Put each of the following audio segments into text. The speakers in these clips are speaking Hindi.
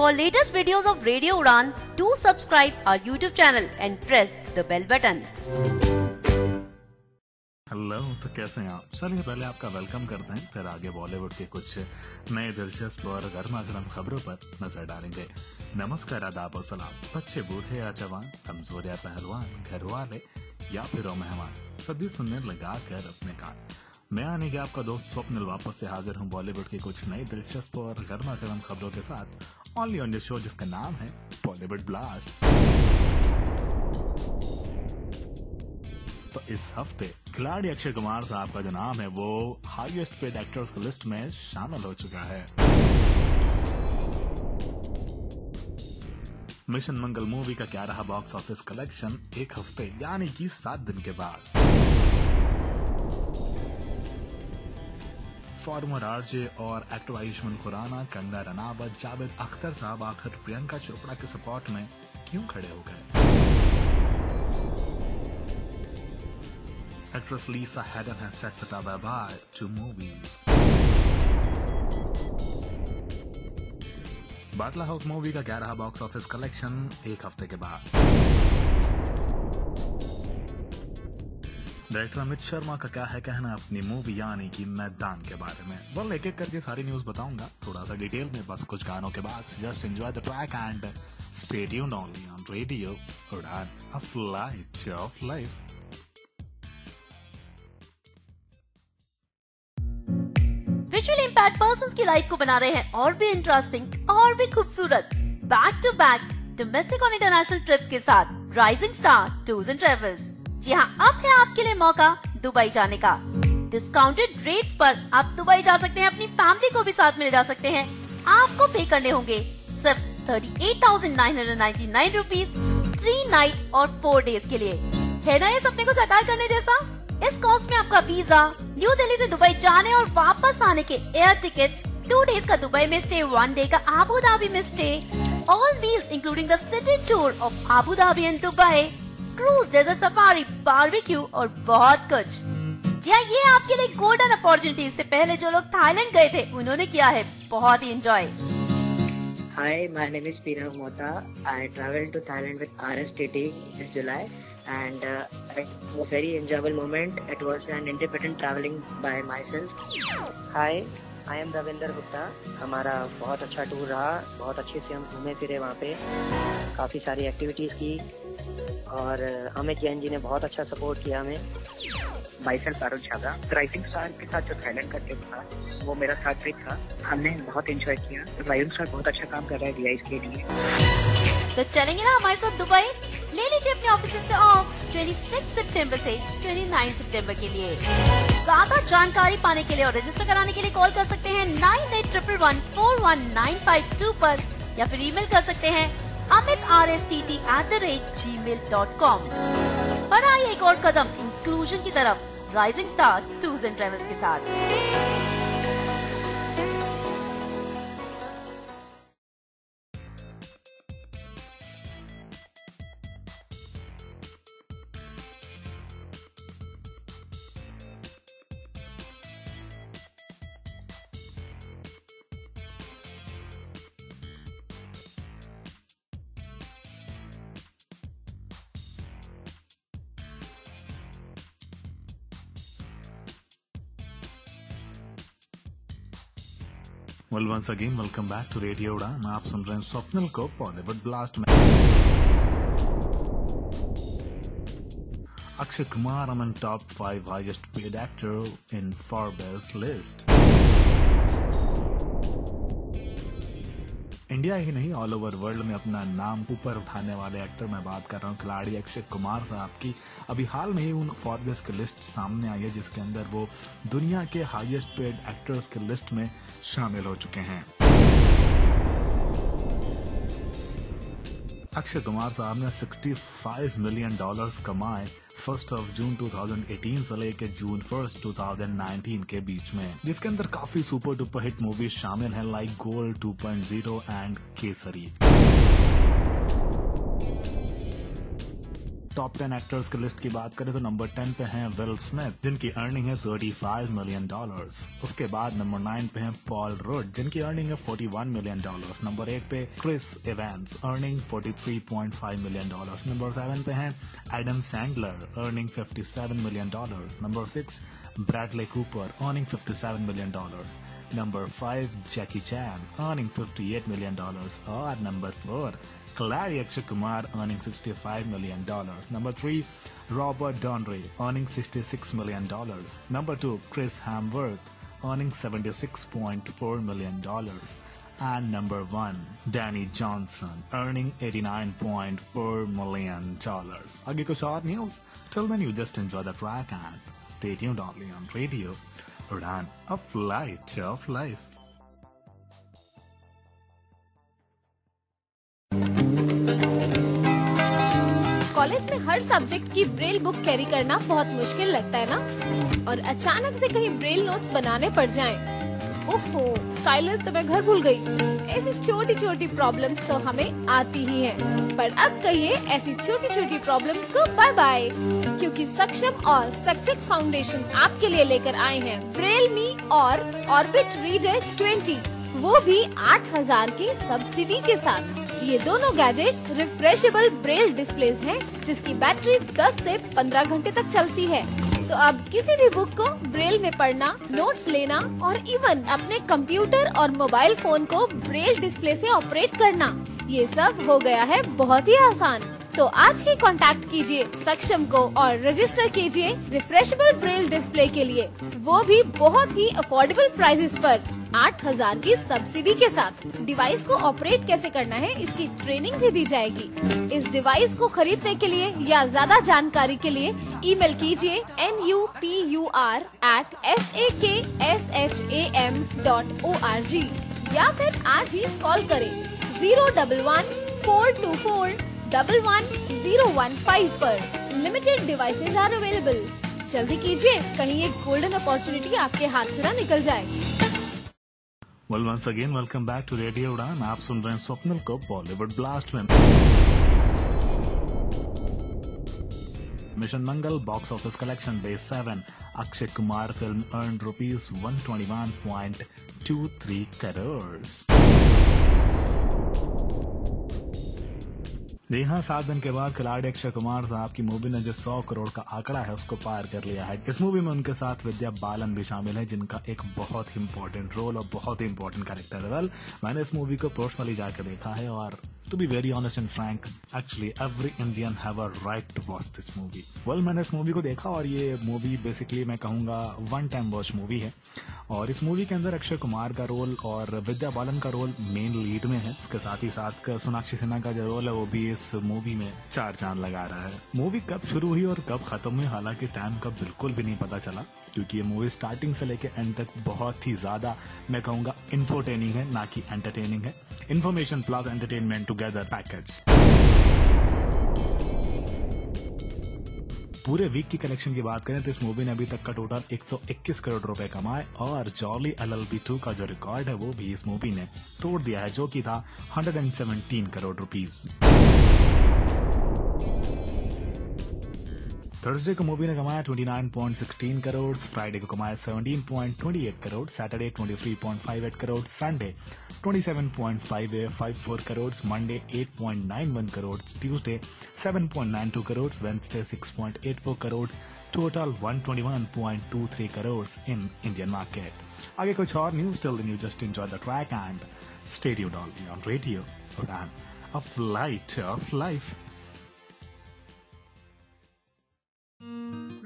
For latest videos of Radio Udan, do subscribe our YouTube channel and press the bell button. Hello तो कैसे हैं आप? चलिए पहले आपका वेलकम करते हैं फिर आगे बॉलीवुड के कुछ नए दिलचस्प और गर्मा गर्म खबरों पर नज़र डालेंगे। नमस्कार आदाब और सलाम। बच्चे बूढ़े या जवान कमज़ोर या पहलवान घर वाले या फिर मेहमान सभी सुनने लगा कर अपने कान। मैं आने के आपका दोस्त स्वप्निल वापस से हाजिर हूँ बॉलीवुड की कुछ नई दिलचस्प और गर्मा गर्म खबरों के साथ। ऑनली ऑन शो जिसका नाम है बॉलीवुड ब्लास्ट तो इस हफ़्ते खिलाड़ी अक्षय कुमार साहब का जो नाम है, वो हाईएस्ट पेड एक्टर्स की लिस्ट में शामिल हो चुका है। मिशन मंगल मूवी का क्या रहा बॉक्स ऑफ़िस कलेक्शन एक हफ़्ते, यानी कि सात दिन के बाद। फॉर्मर आरजे और एक्टर आयुष्मान खुराना, कंगना रनावत, जावेद अख्तर साहब, आखिर प्रियंका चोपड़ा के सपोर्ट में क्यों खड़े हो गए Actress Lisa Hadden has set it up bye to movies. Batla house movie का क्या रहा बॉक्स ऑफ़िस कलेक्शन एक हफ़्ते के बाद डायरेक्टर अमित शर्मा का क्या है कहना अपनी मूवी यानी कि मैदान के बारे में? वो एक एक करके सारी न्यूज़ बताऊँगा। थोड़ा सा डिटेल में, बस कुछ गानों के बाद just enjoy the track and stay tuned only on radio Udaan a flight of life visually impaired person की लाइफ को बना रहे हैं और भी इंटरेस्टिंग और भी खूबसूरत। बैक टू बैक डोमेस्टिक और इंटरनेशनल ट्रिप्स के साथ। Rising star tours and travels जी हाँ अब है आपके लिए मौका दुबई जाने का। डिस्काउंटेड रेट्स पर आप दुबई जा सकते हैं अपनी फैमिली को भी साथ में ले जा सकते हैं। आपको पे करने होंगे सिर्फ़ thirty eight thousand nine hundred ninety nine rupees three night और फोर डेज़ के लिए। है ना ये सपने को साकार करने जैसा? इस कॉस्ट में आपका वीज़ा न्यू दिल्ली से दुबई जाने और वापस आने के एयर टिकट्स, टू डेज़ का दुबई में स्टे वन डे का आबू धाबी में stay all meals including the city tour of Abu Dhabi and Dubai cruise desert safari barbecue और बहुत कुछ जी हाँ ये आपके लिए गोल्डन अपॉर्चुनिटी इससे पहले जो लोग थाईलैंड गए थे उन्होंने किया है बहुत ही enjoy Hi, my name is Pirav Mota. I traveled to Thailand with RSTT this July and uh, it was a very enjoyable moment. It was an independent traveling by myself. Hi, I am Ravinder Gupta. हमारा बहुत अच्छा टूर रहा बहुत अच्छे से हम घूमे फिरे वहाँ पे काफ़ी सारी एक्टिविटीज़ की और अमित जैन जी ने बहुत अच्छा सपोर्ट किया हमें। Myself Parul Chhaga rising star के साथ जो थाईलैंड का ट्रिप था, वो मेरा साथ ट्रिप था। हमने बहुत एंजॉय किया। राइजिंग स्टार बहुत अच्छा काम कर रहा है वीआई के लिए। तो चलेंगे ना हमारे साथ दुबई? ले लीजिए अपने ऑफ़िस से ऑफ़ 26 सितंबर से 29 सितंबर के लिए। ज़्यादा जानकारी पाने के लिए और रजिस्टर कराने के लिए कॉल कर सकते हैं nine eight triple one four one nine five two पर, या फिर ईमेल कर सकते हैं Amit R S T T at the rate gmail dot com बढ़ाइए एक और कदम इंक्लूजन की तरफ़ rising star tours and travels के साथ। Well once again welcome back to radio Udaan आप सुन रहे हैं स्वप्निल को बॉलीवुड ब्लास्ट में। Akshay Kumar among top five highest paid actor in Forbes list India ही नहीं ऑल ओवर वर्ल्ड में अपना नाम ऊपर उठाने वाले एक्टर मैं बात कर रहा हूँ, खिलाड़ी अक्षय कुमार साहब की अभी हाल में ही उन फॉरबेस की लिस्ट सामने आई है, जिसके अंदर वो दुनिया के हाईएस्ट पेड एक्टर्स की लिस्ट में शामिल हो चुके हैं। अक्षय कुमार साहब ने 65 मिलियन डॉलर्स कमाए फ़र्स्ट ऑफ़ जून 2018 से लेकर जून फ़र्स्ट 2019 के बीच में, जिसके अंदर काफ़ी सुपर डुपर हिट मूवीज़ शामिल हैं like gold 2.0 and Kesari top ten actors की लिस्ट की बात करें तो नंबर टेन पे हैं विल स्मिथ जिनकी अर्निंग है 35 मिलियन डॉलर्स उसके बाद नंबर नाइन पे हैं पॉल रुड जिनकी अर्निंग है 41 मिलियन डॉलर्स नंबर एट पे Chris Evans earning 43.5 million dollars number seven पे हैं Adam Sandler earning 57 million dollars number six Bradley Cooper, earning 57 million dollars. Number 5 Jackie Chan, earning 58 million dollars. और number 4 Kalari Akshay Kumar earning $65 million. Number 3, Robert Donry earning $66 million. Number 2, Chris Hamworth earning $76.4 million. And number 1, Danny Johnson earning $89.4 million. Aage kuch news? Till then you just enjoy the track and stay tuned only on radio. Run a flight of life. में हर सब्जेक्ट की ब्रेल बुक कैरी करना बहुत मुश्किल लगता है ना और अचानक से कहीं ब्रेल नोट्स बनाने पड़ जाएँ। ओफो स्टाइलिस तो मैं घर भूल गई। ऐसी छोटी छोटी प्रॉब्लम्स तो हमें आती ही हैं। पर अब कहिए, ऐसी छोटी छोटी प्रॉब्लम्स को बाय बाय क्योंकि सक्षम और सक्तिक फाउंडेशन आपके लिए लेकर आए हैं ब्रेल मी और ऑर्बिट रीडर 20 वो भी 8000 की सब्सिडी के साथ ये दोनों गैजेट्स रिफ्रेशेबल ब्रेल डिस्प्लेस हैं, जिसकी बैटरी 10 से 15 घंटे तक चलती है। तो अब किसी भी बुक को ब्रेल में पढ़ना नोट्स लेना और इवन अपने कंप्यूटर और मोबाइल फ़ोन को ब्रेल डिस्प्ले से ऑपरेट करना, ये सब हो गया है बहुत ही आसान। तो आज ही कांटेक्ट कीजिए, सक्षम को और रजिस्टर कीजिए रिफ्रेशेबल ब्रेल डिस्प्ले के लिए। वो भी बहुत ही अफोर्डेबल प्राइसेस पर 8000 की सब्सिडी के साथ। डिवाइस को ऑपरेट कैसे करना है, इसकी ट्रेनिंग भी दी जाएगी। इस डिवाइस को खरीदने के लिए या ज़्यादा जानकारी के लिए ईमेल कीजिए N U P U R at S A K S H A M dot O R G या फिर आज ही कॉल करें zero double one four two four double one zero one five पर लिमिटेड डिवाइसेस आर अवेलेबल जल्दी कीजिए कहीं एक गोल्डन अपॉर्चुनिटी आपके हाथ से न निकल जाए। Well, once again, welcome back to Radio Udan. आप सुन रहे हैं स्वप्निल को बॉलीवुड ब्लास्ट में। Mission Mangal box office collection day seven Akshay Kumar film earn rupees 121.23 crore जी हाँ सात दिन के बाद खिलाड़ी अक्षय कुमार साहब की मूवी ने जो सौ करोड़ का आंकड़ा है उसको पार कर लिया है। इस मूवी में उनके साथ विद्या बालन भी शामिल है, जिनका एक बहुत ही इम्पोर्टेंट रोल और बहुत ही इम्पोर्टेंट कैरेक्टर है। वेल मैंने इस मूवी को पर्सनली जाकर देखा है और to be very honest and frank actually every Indian have a right to watch this movie well मैंने इस मूवी को देखा और ये मूवी बेसिकली मैं कहूँगा वन टाइम वॉच मूवी है। और इस मूवी के अंदर अक्षय कुमार का रोल और विद्या बालन का रोल मेन लीड में है। उसके साथ ही साथ सोनाक्षी सिन्हा का जो रोल है, वो भी इस मूवी में चार चाँद लगा रहा है। मूवी कब शुरू हुई और कब खत्म हुई, हालाँकि टाइम का बिल्कुल भी नहीं पता चला, क्योंकि ये मूवी स्टार्टिंग से लेकर एंड तक बहुत ही ज़्यादा, मैं कहूँगा इन्फोटेनिंग है, ना कि एंटरटेनिंग है। Information plus entertainment together package पूरे वीक की कलेक्शन की बात करें तो इस मूवी ने अभी तक का टोटल 121 करोड़ रुपए कमाए और जॉली एल एल टू का जो रिकॉर्ड है वो भी इस मूवी ने तोड़ दिया है, जो कि था 117 करोड़ रुपीस। थर्सडे को मूवी ने कमाया 29.16 करोड़ फ्राइडे को कमाया 17.28 crore Saturday 23.58 crore Sunday 27.54 crore Monday 8.91 crore Tuesday 7.92 crore Wednesday 6.84 crore total 121.23 crore in Indian market आगे कुछ और news till the new just enjoy the track and studio doll on radio Udaan a flight of life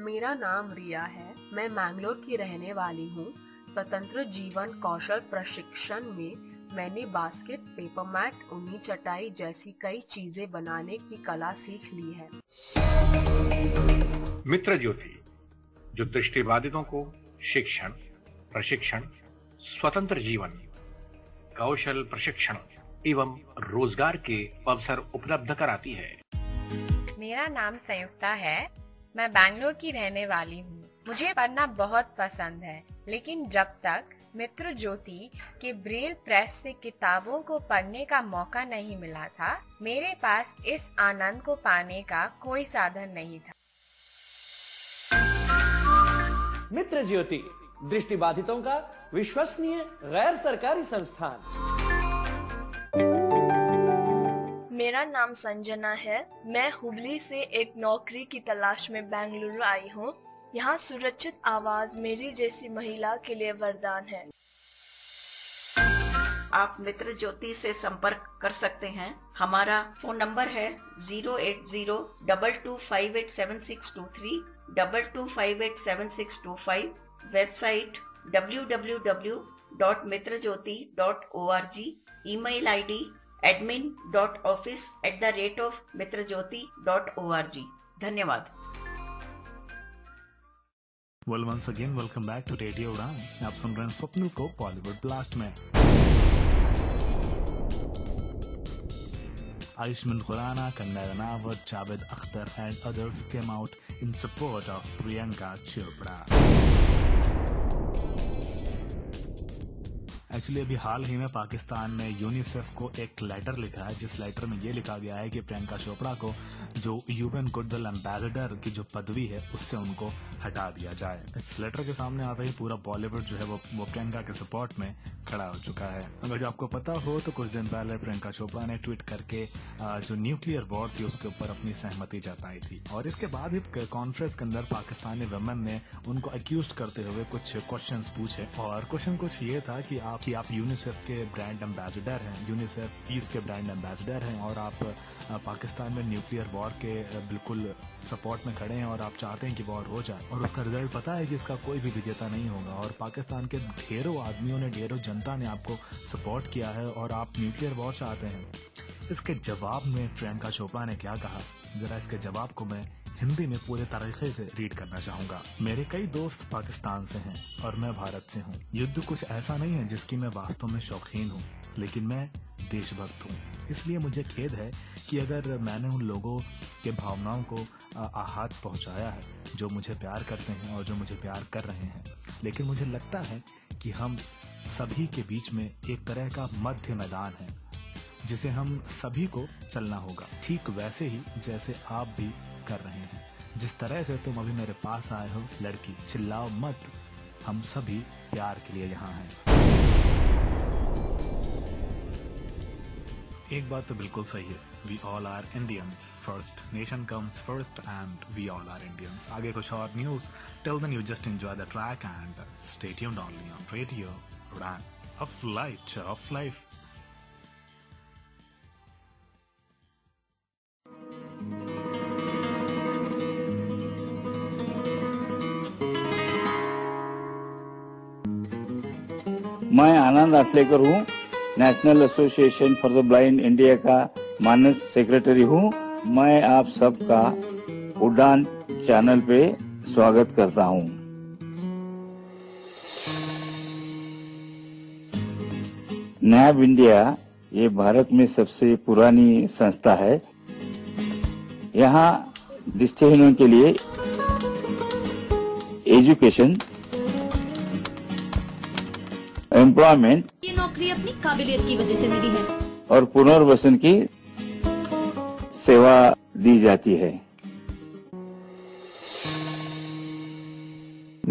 मेरा नाम रिया है, मैं मैंगलोर की रहने वाली हूँ। स्वतंत्र जीवन कौशल प्रशिक्षण में मैंने बास्केट पेपर मैट ऊनी चटाई जैसी कई चीज़ें बनाने की कला सीख ली है। मित्र ज्योति जो दृष्टिबाधितों को शिक्षण प्रशिक्षण स्वतंत्र जीवन कौशल प्रशिक्षण एवं रोज़गार के अवसर उपलब्ध कराती है। मेरा नाम संयुक्ता है। मैं बैंगलोर की रहने वाली हूँ। मुझे पढ़ना बहुत पसंद है लेकिन जब तक मित्र ज्योति के ब्रेल प्रेस से किताबों को पढ़ने का मौका नहीं मिला था मेरे पास इस आनंद को पाने का कोई साधन नहीं था। मित्र ज्योति दृष्टिबाधितों का विश्वसनीय गैर सरकारी संस्थान। मेरा नाम संजना है। मैं हुबली से एक नौकरी की तलाश में बेंगलुरु आई हूँ। यहाँ सुरक्षित आवाज़ मेरी जैसी महिला के लिए वरदान है। आप मित्र ज्योति से संपर्क कर सकते हैं। हमारा फ़ोन नंबर है zero eight zero double two five eight seven six two three, double two five eight seven six two five, website W W W dot Mitra Jyoti dot O R G email I D admin dot office at the rate of Mitra Jyoti dot O R G धन्यवाद। Well once again welcome back to radio Udaan आप सुन रहे हैं स्वप्निल को बॉलीवुड ब्लास्ट में। Ayushmann Khurrana Kangana Ranaut Javed Akhtar and others came out in support of Priyanka Chopra actually अभी हाल ही में पाकिस्तान ने यूनिसेफ को एक लेटर लिखा है। जिस लेटर में ये लिखा गया है कि प्रियंका चोपड़ा को जो यूएन गुडविल एम्बेसडर की जो पदवी है, उससे उनको हटा दिया जाए। इस लेटर के सामने आता ही पूरा बॉलीवुड जो है वो वो प्रियंका के सपोर्ट में खड़ा हो चुका है। अगर जो आपको पता हो तो कुछ दिन पहले प्रियंका चोपड़ा ने ट्वीट करके जो न्यूक्लियर वॉर थी, उसके ऊपर अपनी सहमति जताई थी। और इसके बाद ही कॉन्फ्रेंस के अंदर पाकिस्तानी वुमेन ने उनको अक्यूज करते हुए कुछ क्वेश्चन पूछे। और क्वेश्चन कुछ ये था कि आप कि आप यूनिसेफ के ब्रांड एम्बेसडर हैं यूनिसेफ पीस के ब्रांड एम्बेसडर हैं और आप पाकिस्तान में न्यूक्लियर वॉर के बिल्कुल सपोर्ट में खड़े हैं और आप चाहते हैं कि वॉर हो जाए। और उसका रिज़ल्ट पता है कि इसका कोई भी विजेता नहीं होगा। और पाकिस्तान के ढेरों आदमियों ने, ढेरों जनता ने आपको सपोर्ट किया है और आप न्यूक्लियर वॉर चाहते हैं। इसके जवाब में प्रियंका चोपड़ा ने क्या कहा? जरा इसके जवाब को मैं हिंदी में पूरे तरीके से रीड करना चाहूँगा। मेरे कई दोस्त पाकिस्तान से हैं और मैं भारत से हूँ। युद्ध कुछ ऐसा नहीं है जिसकी मैं वास्तव में शौकीन हूँ, लेकिन मैं देशभक्त हूँ। इसलिए मुझे खेद है कि अगर मैंने उन लोगों के भावनाओं को आहत पहुँचाया है, जो मुझे प्यार करते हैं और जो मुझे प्यार कर रहे हैं। लेकिन मुझे लगता है कि हम सभी के बीच में एक तरह का मध्य मैदान है, जिसे हम सभी को चलना होगा। ठीक वैसे ही जैसे आप भी कर रहे हैं। जिस तरह से तुम अभी मेरे पास आए हो, लड़की, चिल्लाओ मत। हम सभी प्यार के लिए यहाँ हैं। एक बात तो बिल्कुल सही है। We all are Indians first nation comes first and we all are Indians आगे कुछ और news till then you just enjoy the track and stay tuned on radio Udaan of light of life मैं आनंद आचलेकर हूँ। National Association for the Blind India का मानद सेक्रेटरी हूँ। मैं आप सबका उड़ान चैनल पे स्वागत करता हूँ। नैब इंडिया ये भारत में सबसे पुरानी संस्था है। यहाँ दृष्टिहीनों के लिए एजुकेशन एम्प्लॉयमेंट ये नौकरी अपनी काबिलियत की वजह से मिली है। और पुनर्वसन की सेवा दी जाती है।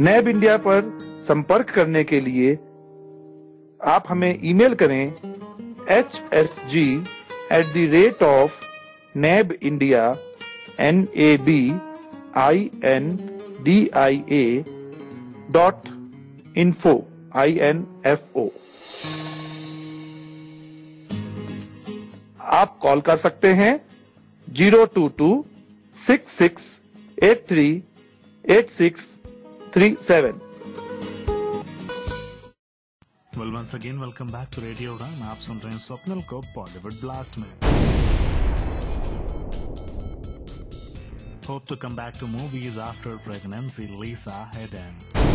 नैब इंडिया पर संपर्क करने के लिए आप हमें ईमेल करें H S G at the rate of NAB India N A B I N D I A dot info I N F O आप कॉल कर सकते हैं zero two two six six eight three eight six three seven. Well once again welcome back to radio Udaan आप सुन रहे हैं स्वप्नल को बॉलीवुड ब्लास्ट में। Hope to come back to movies after pregnancy, Lisa Hedden.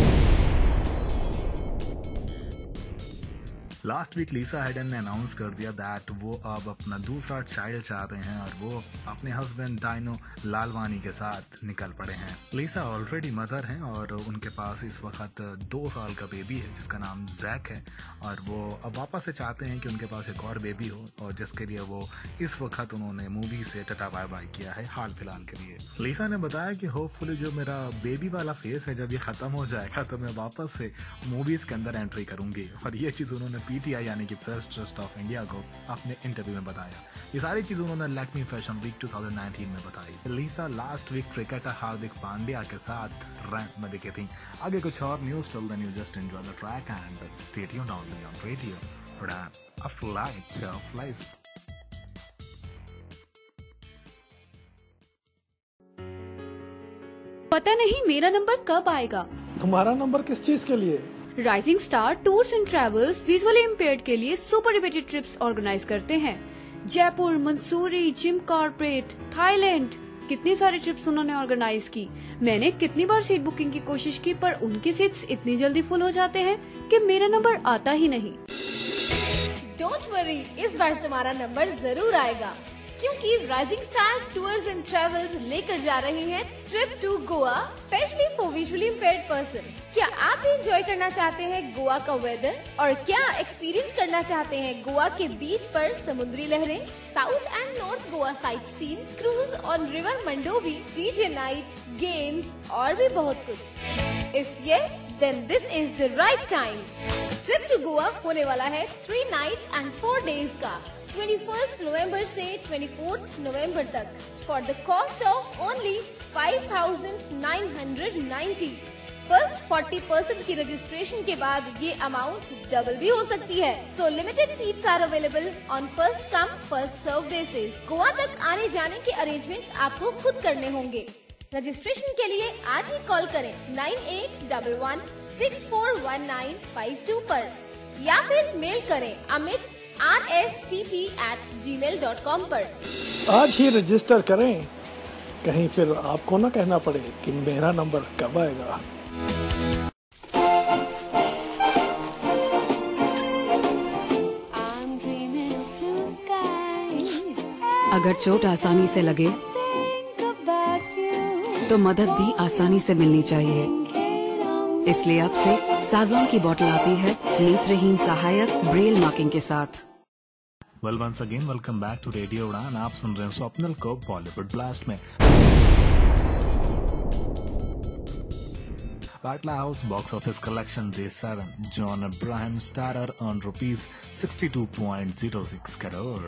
Last week Lisa Haydon ने अनाउंस कर दिया दैट वो अब अपना दूसरा चाइल्ड चाहते हैं और वो अपने हस्बैंड डाइनो लालवानी के साथ निकल पड़े हैं। लीसा ऑलरेडी मदर हैं और उनके पास इस वक्त दो साल का बेबी है, जिसका नाम जैक है और वो अब वापस से चाहते हैं कि उनके पास एक और बेबी हो और जिसके लिए वो इस वक्त उन्होंने मूवी से टटा बाय बाय किया है हाल फ़िलहाल के लिए। लीसा ने बताया कि होपफुली जो मेरा बेबी वाला फेस है, जब ये खत्म हो जाएगा तो मैं वापस से मूवीज़ के अंदर एंट्री करूँगी और ये चीज़ उन्होंने पीटीआई यानी कि प्रेस ट्रस्ट ऑफ़ इंडिया को अपने इंटरव्यू में बताया। ये सारी चीज़ उन्होंने लैक्मी फ़ैशन वीक 2019 में बताई। Lisa last week cricketer Hardik Pandya के साथ रैंक में दिखी थी। आगे कुछ और news till then you just enjoy the track and stay tuned on radio rap a flight of life पता नहीं मेरा नंबर कब आएगा। तुम्हारा नंबर किस चीज़ के लिए? Rising star tours and travels visually impaired के लिए सुपर रिवेटेड ट्रिप्स ऑर्गेनाइज करते हैं। Jaipur Mussoorie Jim Corbett Thailand कितनी सारी ट्रिप्स उन्होंने ऑर्गेनाइज की। मैंने कितनी बार सीट बुकिंग की कोशिश की, पर उनकी सीट्स इतनी जल्दी फुल हो जाते हैं कि मेरा नंबर आता ही नहीं। डोंट वरी इस बार तुम्हारा नंबर ज़रूर आएगा। क्योंकि rising star tours and travels लेकर जा रहे हैं trip to Goa specially for visually impaired person क्या आप भी एंजॉय करना चाहते हैं गोवा का वेदर और क्या एक्सपीरियंस करना चाहते हैं गोवा के बीच पर समुद्री लहरें? South and north Goa sight seen cruise on river Mandovi DJ night games और भी बहुत कुछ. If yes then this is the right time trip to Goa होने वाला है three nights and four days का. 21st नवंबर से 24th नवंबर तक for the cost of only 5,990 first 40 percent की रजिस्ट्रेशन के बाद ये अमाउंट डबल भी हो सकती है. So limited seats are available on first come first serve basis Goa तक आने जाने के अरेंजमेंट आपको खुद करने होंगे. रजिस्ट्रेशन के लिए आज ही कॉल करें nine eight double one six four one nine five two पर या फिर मेल करें Amit R S T T at Gmail dot com पर। आज ही रजिस्टर करें। कहीं फिर आपको ना कहना पड़े कि मेरा नंबर कब आएगा। अगर चोट आसानी से लगे तो मदद भी आसानी से मिलनी चाहिए। इसलिए अब से सावलॉन की बोतल आती है नेत्रहीन सहायक ब्रेल मार्किंग के साथ। Well once again welcome back to radio Udaan आप सुन रहे हैं स्वप्निल को बॉलीवुड ब्लास्ट में Batla house box office collection day seven John Abraham starrer on rupees sixty two point zero six crore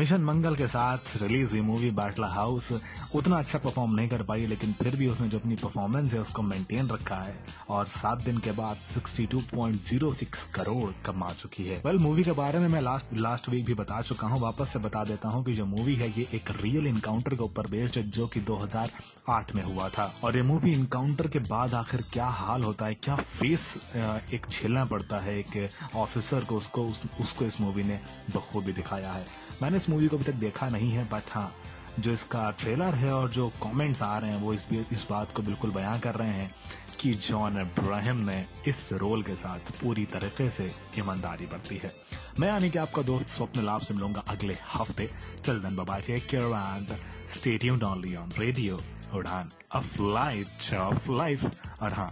mission Mangal के साथ रिलीज़ हुई मूवी बैटला हाउस उतना अच्छा परफॉर्म नहीं कर पाई लेकिन फिर भी उसने जो अपनी परफॉर्मेंस है उसको मेंटेन रखा है। और सात दिन के बाद 62.06 करोड़ कमा चुकी है। वेल well, मूवी के बारे में मैं लास्ट लास्ट वीक भी बता चुका हूँ। वापस से बता देता हूँ कि जो मूवी है ये एक रियल इनकाउंटर के ऊपर बेस्ड है जो कि 2008 में हुआ था। और ये मूवी इनकाउंटर के बाद आखिर क्या हाल होता है क्या फेस एक झेलना पड़ता है एक ऑफिसर को उसको उसको इस मूवी ने बखूबी दिखाया है। मैंने इस मूवी को अभी तक देखा नहीं है बट हाँ जो इसका ट्रेलर है और जो कमेंट्स आ रहे हैं, वो इस इस बात को बिल्कुल बयां कर रहे हैं कि जॉन अब्राहम ने इस रोल के साथ पूरी तरीके से ईमानदारी बरती है। मैं यानी कि आपका दोस्त स्वप्न लाभ से मिलूँगा अगले हफ़्ते। चल then bye take care and stay tuned only on radio Udaan a flight of life और हाँ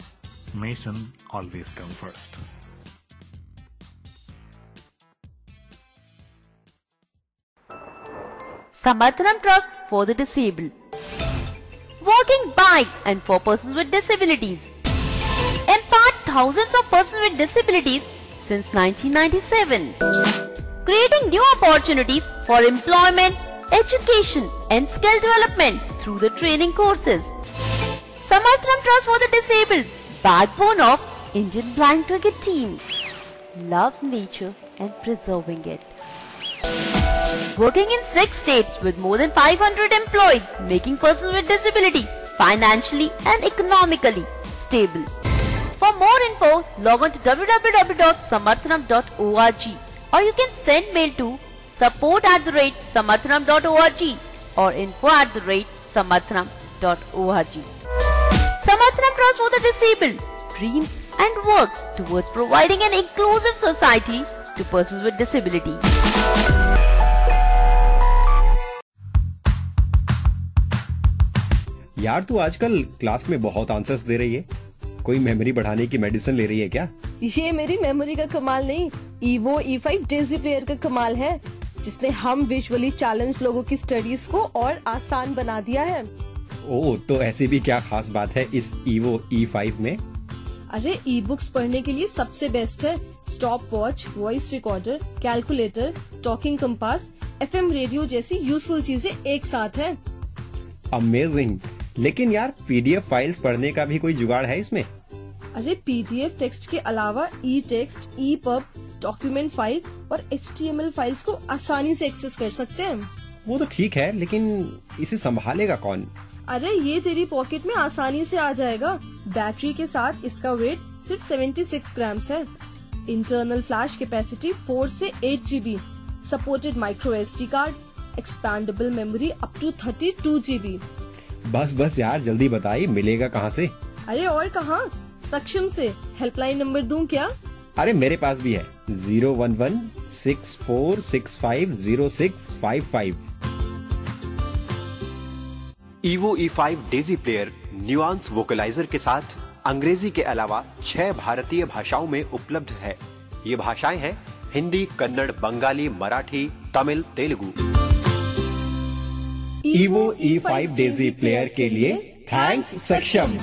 nation always come first Samarthanam Trust for the Disabled. Working by and for persons with disabilities. Impart thousands of persons with disabilities since 1997. Creating new opportunities for employment, education and skill development through the training courses. Samarthanam Trust for the Disabled, backbone of Indian Blind Cricket Team. Loves nature and preserving it working in six states with more than 500 employees, making persons with disability financially and economically stable. For more info, log on to www.samarthanam.org or you can send mail to support at the rate samarthanam.org or info at the rate samarthanam.org. Samarthanam Trust for the Disabled. Dreams and works towards providing an inclusive society to persons with disability. यार तू आजकल क्लास में बहुत आंसर्स दे रही है। कोई मेमोरी बढ़ाने की मेडिसिन ले रही है क्या? ये मेरी मेमोरी का कमाल नहीं Evo E five Daisy player का कमाल है जिसने हम विजुअली चैलेंज लोगों की स्टडीज़ को और आसान बना दिया है। ओ तो ऐसी भी क्या खास बात है इस ईवो ई फाइव में? अरे ई बुक्स पढ़ने के लिए सबसे बेस्ट है। Stop watch voice recorder calculator talking compass FM radio जैसी यूजफुल चीज़ें एक साथ है। अमेजिंग लेकिन यार पीडीएफ फाइल्स पढ़ने का भी कोई जुगाड़ है इसमें? अरे पीडीएफ टेक्स्ट के अलावा E text E pub document file और एचटीएमएल फाइल्स को आसानी से एक्सेस कर सकते हैं। वो तो ठीक है लेकिन इसे संभालेगा कौन? अरे ये तेरी पॉकेट में आसानी से आ जाएगा। बैटरी के साथ इसका वेट सिर्फ़ 76 ग्राम है। इंटरनल फ्लैश कैपेसिटी 4 से 8 GB supported micro S card expandable memory up to 32 GB बस बस यार जल्दी बताइए मिलेगा कहाँ से? अरे और कहाँ? सक्षम से। हेल्पलाइन नंबर दूँ क्या? अरे मेरे पास भी है। Zero one one six four six five zero six five five. Evo E five Daisy player Nuance Vocalizer के साथ अंग्रेज़ी के अलावा छह भारतीय भाषाओं में उपलब्ध है। ये भाषाएँ हैं Hindi Kannada Bengali Marathi Tamil Telugu. Evo E five Daisy player के लिए थैंक्स सक्षम।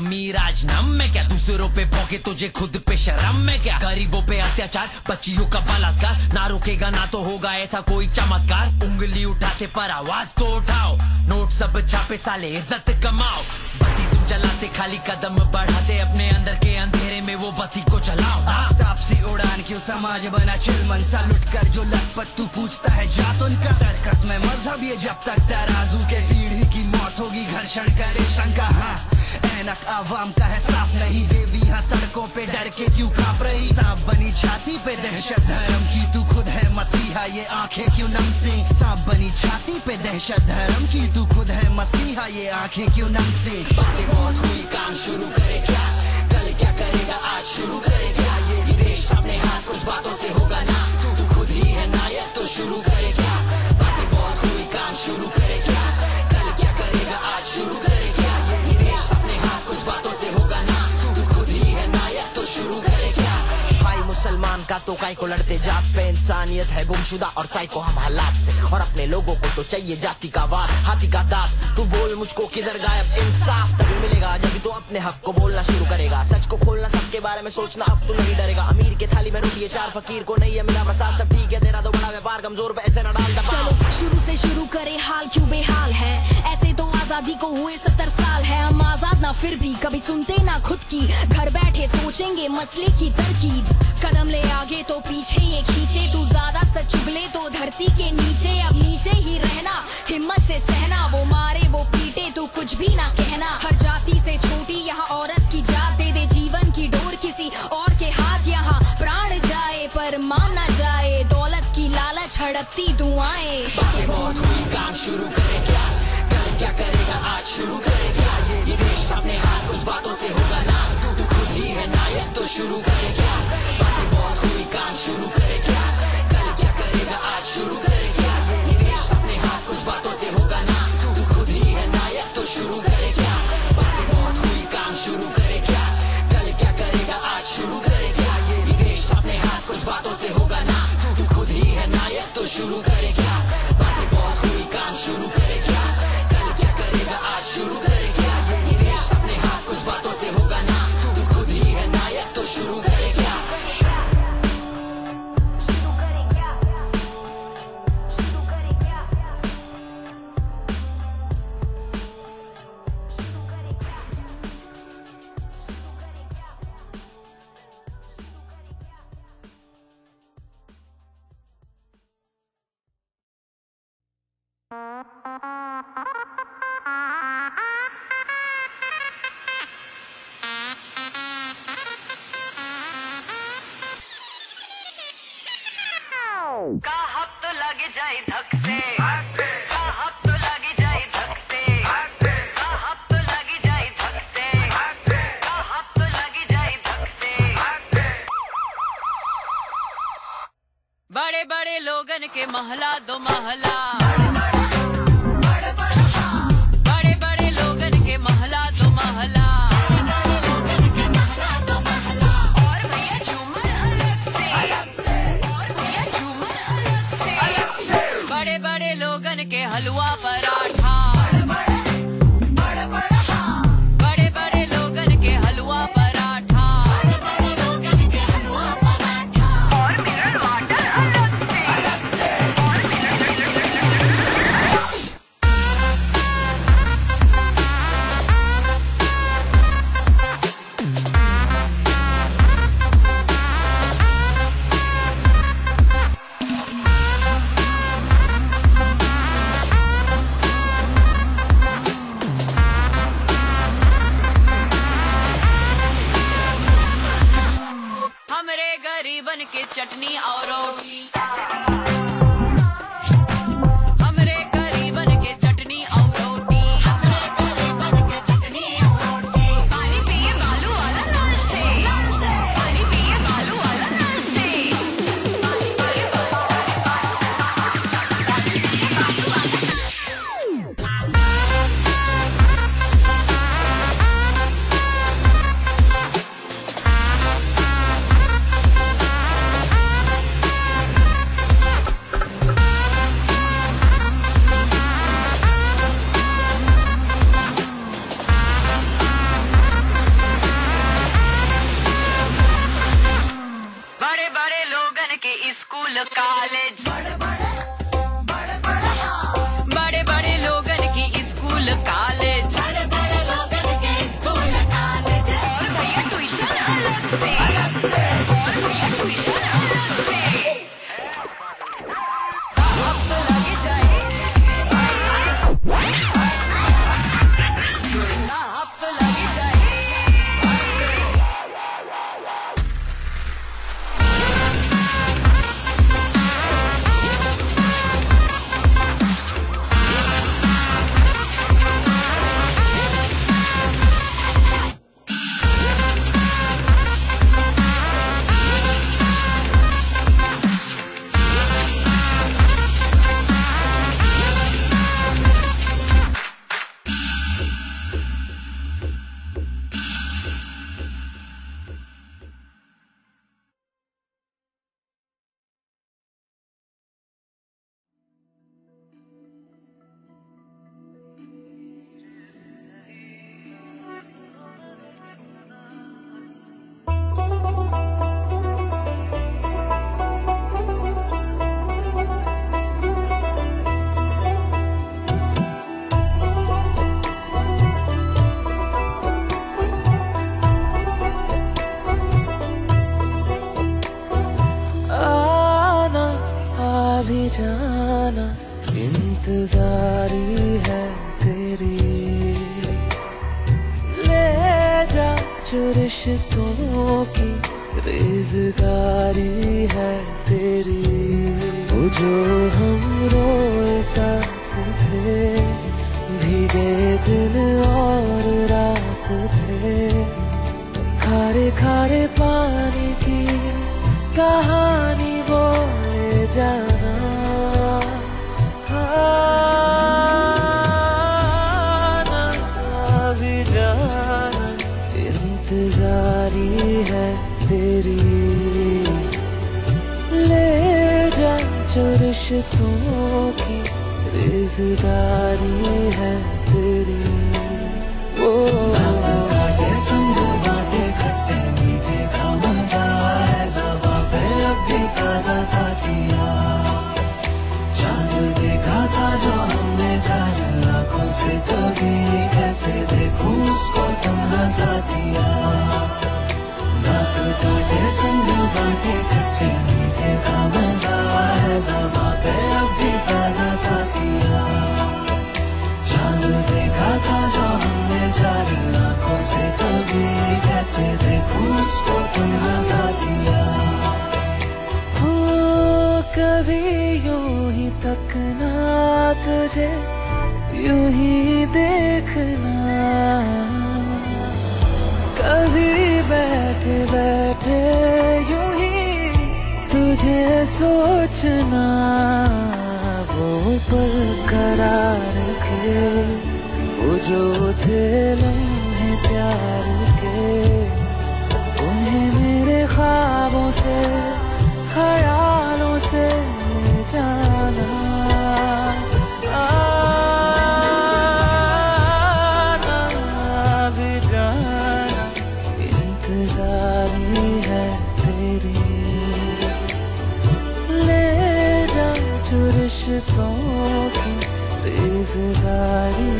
जमीर नम है क्या? दूसरों पे भोगे तुझे खुद पे शर्म है क्या? गरीबों पे अत्याचार, बच्चियों का बलात्कार। ना रुकेगा, ना तो होगा ऐसा कोई चमत्कार। उंगली उठाते पर आवाज़ तो उठाओ। नोट सब छापे, साले इज़्ज़त कमाओ। बत्ती तुम जलाते, खाली कदम बढ़ाते। अपने अंदर के अंधेरे में वो बत्ती को जलाओ। आफ्ताब से उड़ान क्यों समाज बना? चिल मनसा लुट कर जो लखपत तू पूछता है जात उनका। तरकस में मज़हब ये जब तक तराजू के पीढ़ी की मौत होगी, घर्षण करे शंका। हाँ। ऐनक आवाम का है साफ़ नहीं, देवी यहाँ सड़कों पे डर के क्यों काँप रही? सांप बनी छाती पे दहशत, धर्म की तू खुद है मसीहा, ये आँखें क्यों नम से सांप बनी छाती पे दहशत, धर्म की तू खुद है मसीहा, ये आँखें क्यों नम से बातें बहुत हुई, काम शुरू करे क्या? कल क्या करेगा, आज शुरू करे क्या? ये देश अपने हाथ, कुछ बातों से होगा ना। तू खुद ही है नायक तो शुरू करे क्या? बातें बहुत हुई, काम शुरू मुसलमान का तो काय को लड़ते जात पे इंसानियत है गुमशुदा और साइको हम हालात से। और अपने लोगों को तो चाहिए जाति का वाद, हाथी का दांत। तू बोल मुझको किधर गायब, इंसाफ तभी मिलेगा जब तू अपने हक को बोलना शुरू करेगा। सच को खोलना सबके बारे में सोचना, अब तू नहीं डरेगा। अमीर के थाली में रोटी चार फकीर को नहीं है मिला प्रसाद। सब ठीक है, तेरा तो बड़ा व्यापार कमज़ोर पे ऐसे न डाल चलो, शुरू से शुरू करे, हाल क्यों बेहाल है? ऐसे तो आज़ादी को हुए सत्तर साल है। हम आज़ाद ना, फिर भी कभी सुनते ना खुद की। घर बैठे सोचेंगे मसले की तरकीब। कदम ले आगे तो पीछे ये खींचे, तू ज़्यादा सच चुगले तो धरती के नीचे। अब नीचे ही रहना, हिम्मत से सहना, वो मारे, वो पीटे, तू कुछ भी ना कहना। हर जाति से छोटी, यहाँ औरत की जात दे दे, जीवन की डोर किसी और के हाथ। यहाँ प्राण जाए, पर मान ना जाए, दौलत की लालच हड़पती दुआएँ। काम शुरू करे क्या? क्या करेगा, आज शुरू करे क्या? ये देश अपने हाथ, कुछ बातों से होगा ना। तू तू खुद ही है नायक तो शुरू करे क्या? बातें काम शुरू करे क्या? कल क्या करेगा? आज शुरू करे क्या? निवेश अपने हाथ, कुछ बातों से होगा ना। तू खुद ही है नायक तो शुरू करे क्या? बातें बहुत हुई, काम शुरू करे क्या? कल क्या करेगा? आज शुरू करे क्या? देश अपने हाथ, कुछ बातों से होगा ना। तू खुद ही है नायक तो शुरू करे Dorothy. तक ना तुझे, यूँ ही देखना। कभी बैठे बैठे यूँ ही तुझे सोचना, वो पल करार के, वो जो थे लम्हे प्यार के, उन्हें मेरे ख्वाबों से, ख्यालों से रेजदारी है तेरी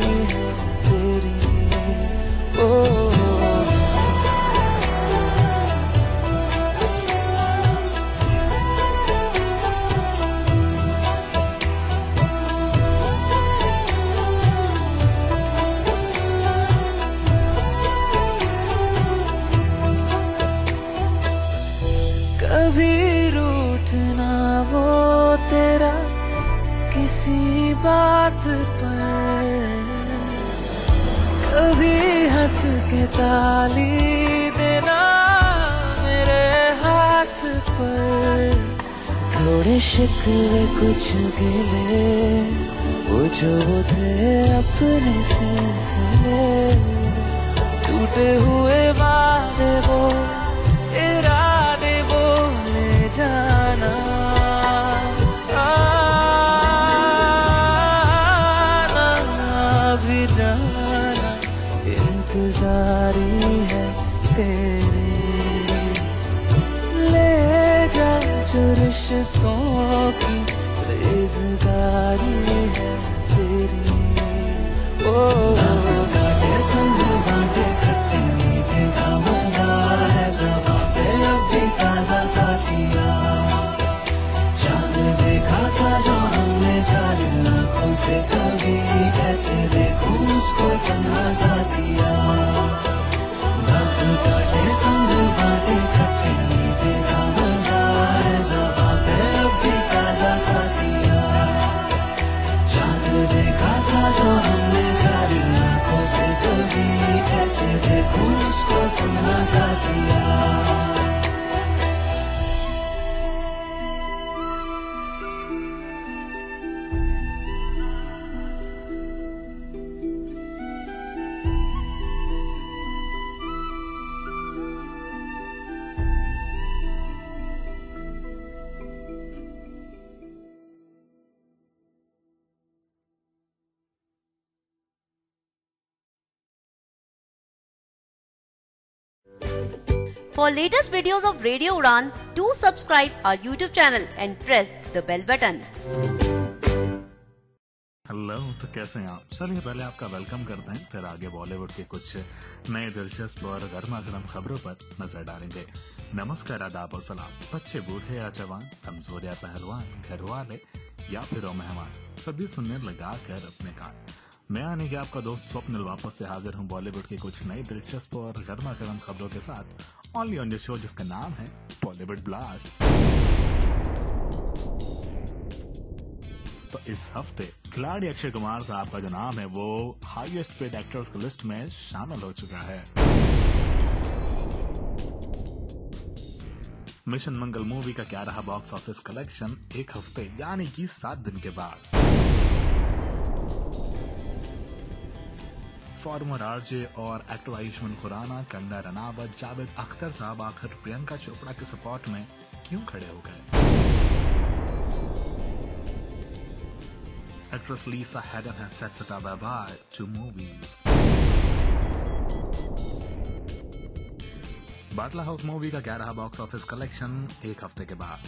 ताली देना मेरे हाथ पर। थोड़े शिकवे कुछ गिले वो जो थे अपने सिलसिले। टूटे हुए वादे वो इरादे इंतजारी है तेरे। ले जा जो रिश्तों की रेजदारी है तेरी। ओ काटे संग का है चाँद देखा था जो से कभी कैसे देखूँ उसको तन्हा साथिया। दांत काटे, संग बांटे, खट्टे मीठे का है जबा पे अब भी ताज़ा साथिया। चाँद देखा था जो हमने चार आँखों से कभी कैसे देखूँ उसको तन्हा साथिया। For latest videos of Radio Udan, do subscribe our YouTube channel and press the bell button. Hello तो कैसे हैं आप? चलिए पहले आपका वेलकम करते हैं फिर आगे बॉलीवुड के कुछ नए दिलचस्प और गर्मा गर्म खबरों पर नज़र डालेंगे। नमस्कार आदाब और सलाम। बच्चे बूढ़े या जवान कमज़ोर या पहलवान घर वाले या फिर मेहमान सभी सुनने लगा कर अपने कान। मैं आने के आपका दोस्त स्वप्निल वापस से हाजिर हूँ बॉलीवुड के कुछ नई दिलचस्प और गर्मा गर्म खबरों के साथ ऑनली ऑन शो जिसका नाम है बॉलीवुड ब्लास्ट। तो इस हफ़्ते खिलाड़ी अक्षय कुमार साहब का जो नाम है, वो हाईएस्ट पेड एक्टर्स की लिस्ट में शामिल हो चुका है। मिशन मंगल मूवी का क्या रहा बॉक्स ऑफ़िस कलेक्शन एक हफ़्ते, यानी कि सात दिन के बाद? फॉर्मर आरजे और एक्टर आयुष्मान खुराना, कंगना रनावत, जावेद अख्तर साहब, आखिर प्रियंका चोपड़ा के सपोर्ट में क्यों खड़े हो गए Actress Lisa Haddon has said to bye bye to movies. Batla house movie का क्या रहा बॉक्स ऑफ़िस कलेक्शन एक हफ़्ते के बाद